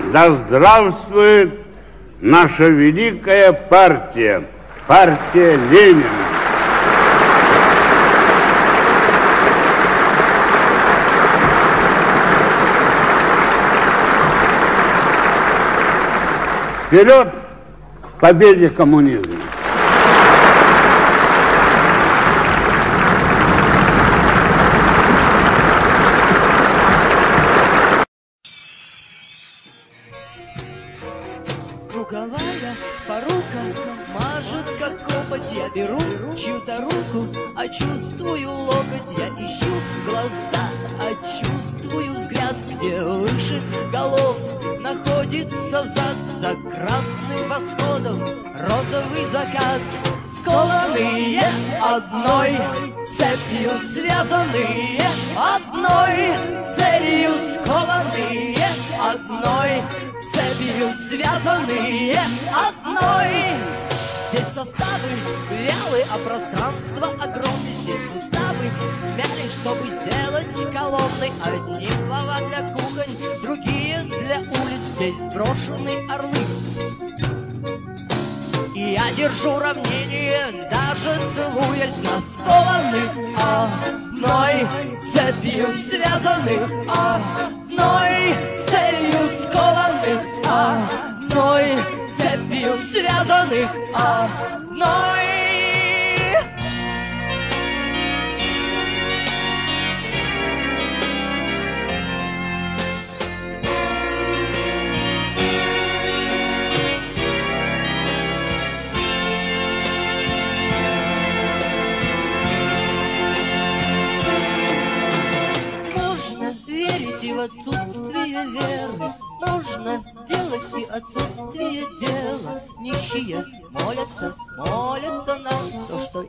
Да здравствует наша великая партия, партия Ленина. Вперед к победе коммунизма! Мажет, как копоть. Я беру чью-то руку, а чувствую локоть. Я ищу глаза, а чувствую взгляд Где выше голов находится зад. За красным восходом розовый закат Скованные одной цепью связанные Одной целью скованные одной цепью связанные одной составы. Вялы, а пространство огромное Здесь суставы. Смяли, чтобы сделать колонной Одни слова для кухонь, другие для улиц. Здесь брошены орлы и я держу равнение, даже целуясь на скованных Одной цепью связанных Одной Одной. Можно верить и в отсутствие веры, Можно делать и отсутствие дела. Нищие молятся, молятся на то, что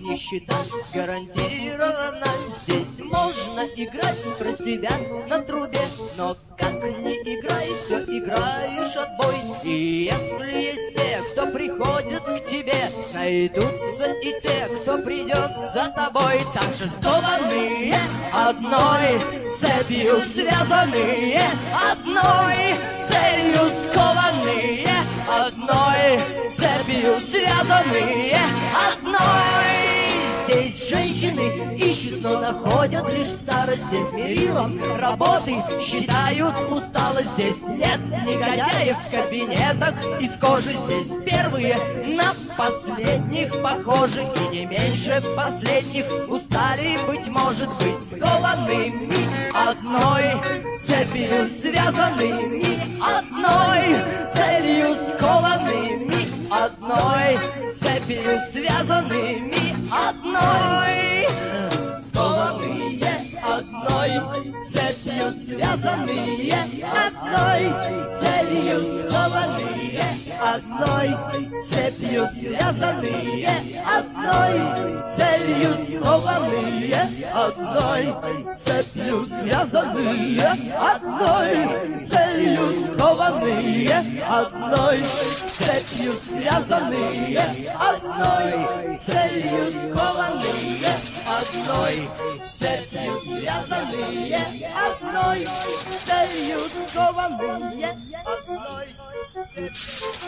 нищета гарантирована. Здесь можно играть про себя на трубе, но как не играй, все играешь отбой. И если есть те, кто приходит к тебе, найдутся и те, кто придет за тобой. Так же скованные одной цепью связанные, одной целью скованные, одной цепью связанные. Здесь женщины ищут, но находят лишь старость. Здесь мерилом работы считают усталость. Здесь нет негодяев в кабинетах из кожи Здесь первые на последних похожи. И не меньше последних устали, быть может быть, скованными Одной цепью связанными Одной целью скованными Одной цепью связанными Одной. Скованные Одной цепью связанные. Одной целью скованные Одной цепью связанные Одной целью скованные Одной цепью связанные Одной целью скованные Одной цепью связанные Одной целью скованные Одной цепью связанные Одной целью скованные Одной Thank you.